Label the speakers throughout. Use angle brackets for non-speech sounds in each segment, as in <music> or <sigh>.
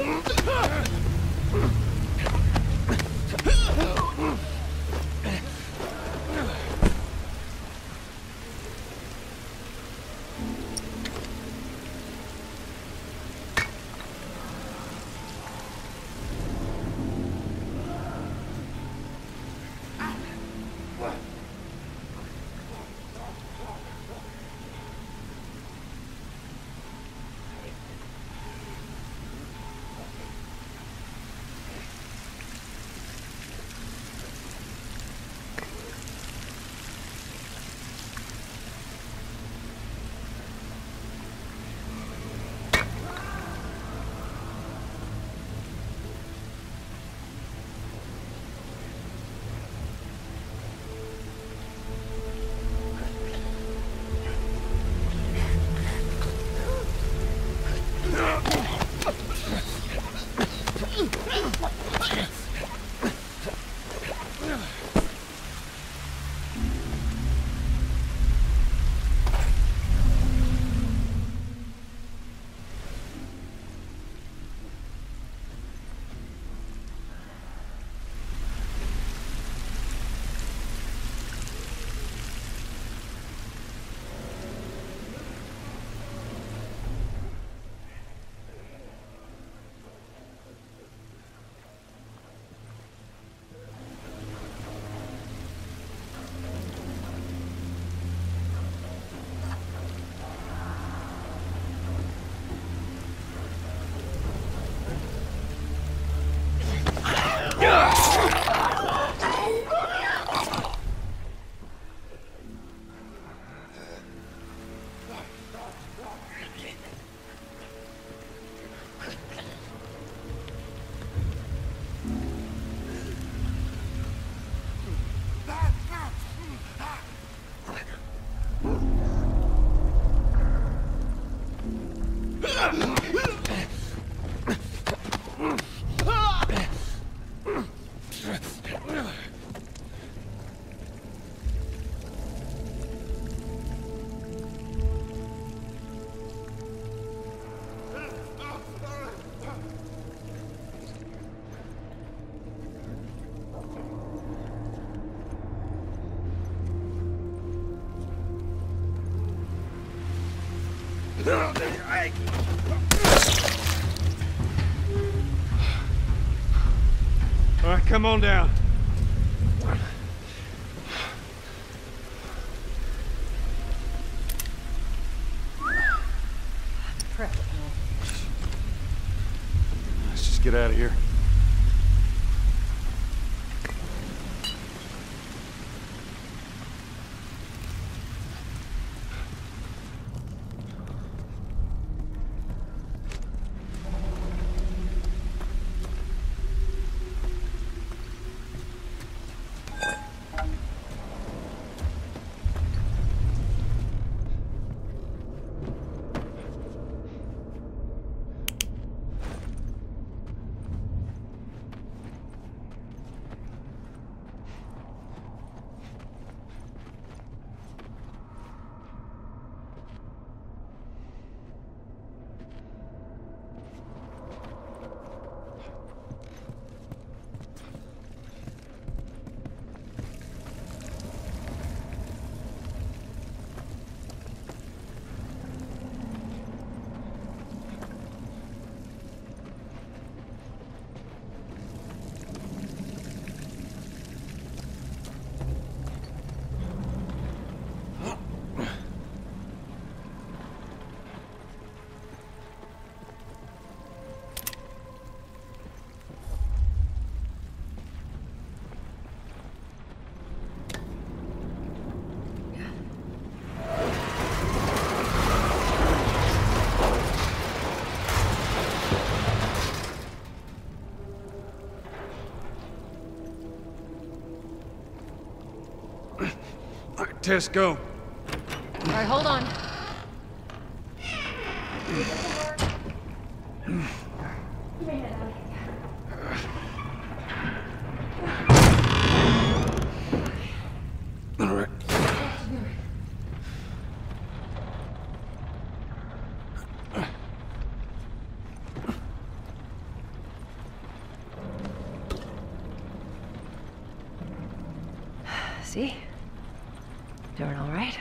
Speaker 1: Huh? <laughs> Go. All right, come on down. Let's just get out of here. Tess, go.
Speaker 2: All right, hold on.
Speaker 1: All right.
Speaker 2: See? Doing all right?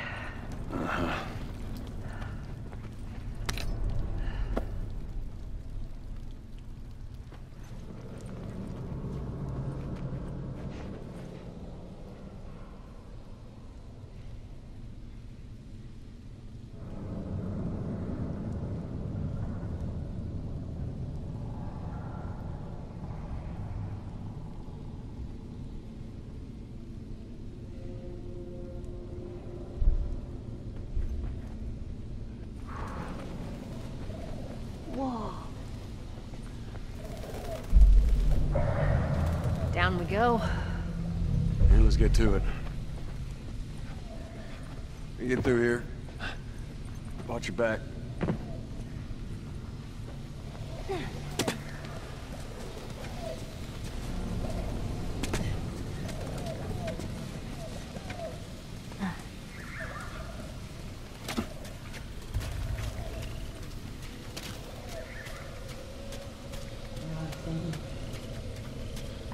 Speaker 2: Down we go.
Speaker 1: Yeah, let's get to it. You get through here. Watch your back.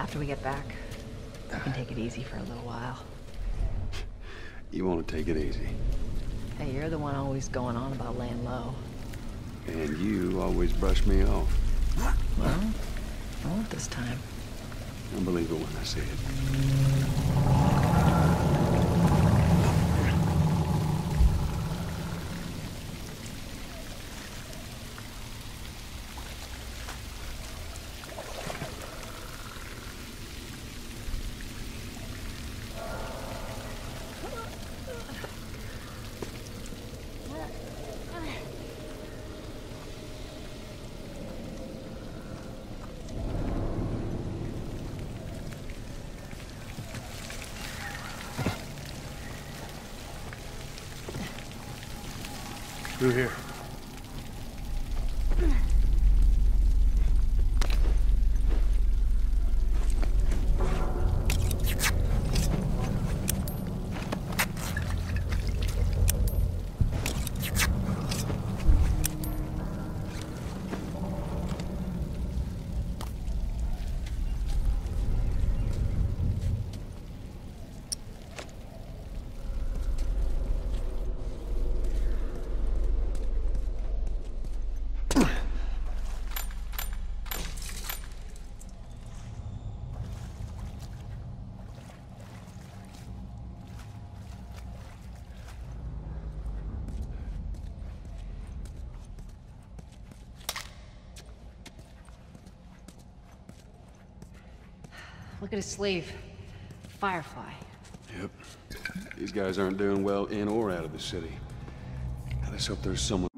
Speaker 2: After we get back, we can take it easy for a little while.
Speaker 1: You want to take it easy.
Speaker 2: Hey, you're the one always going on about laying low.
Speaker 1: And you always brush me off.
Speaker 2: Well, I won't this time.
Speaker 1: I'll believe it when I see it. Through here.
Speaker 2: Look at his sleeve. Firefly.
Speaker 1: Yep. These guys aren't doing well in or out of the city. Let's hope there's someone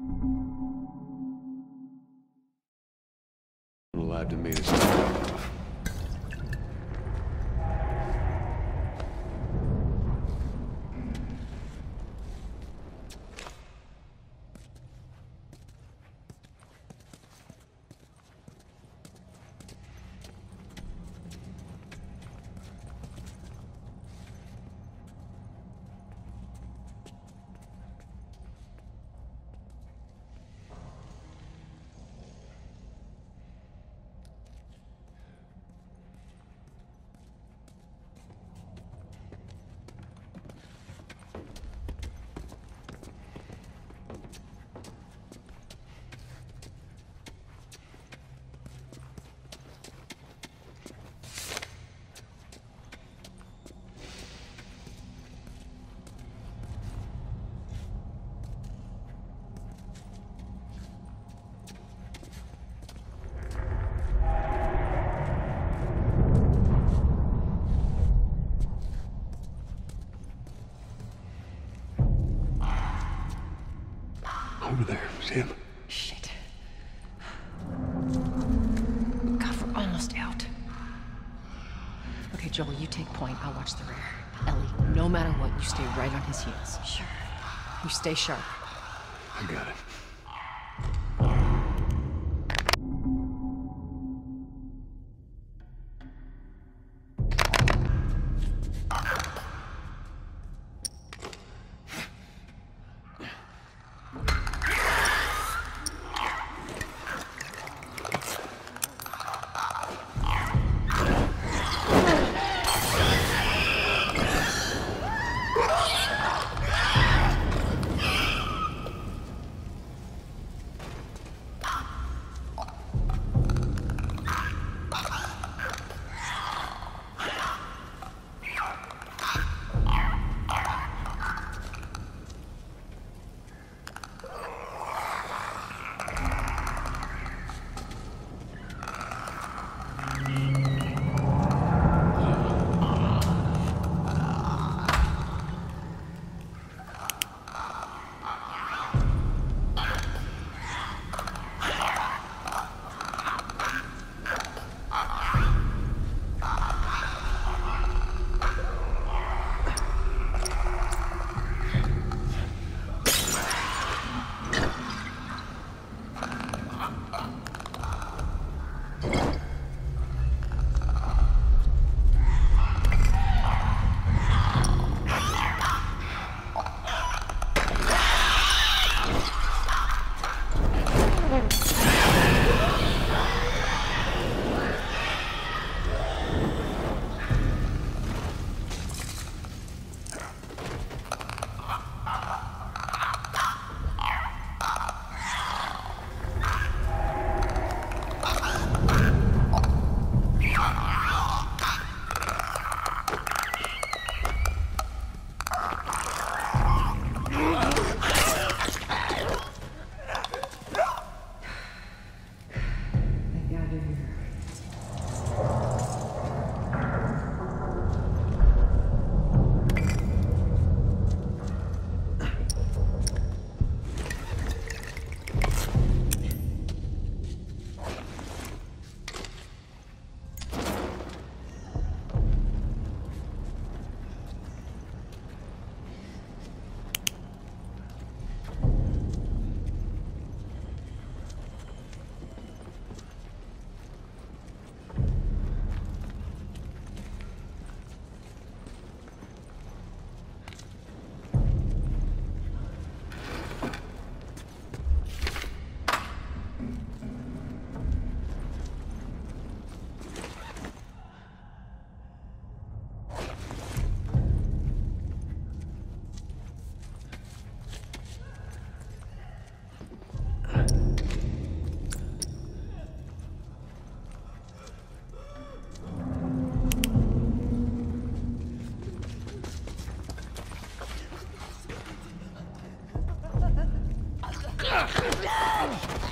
Speaker 1: Over there, see him?
Speaker 2: Shit. God, we're almost out. Okay, Joel, you take point. I'll watch the rear. Ellie, no matter what, you stay right on his heels. Sure. You stay sharp.
Speaker 1: I got it. Ah!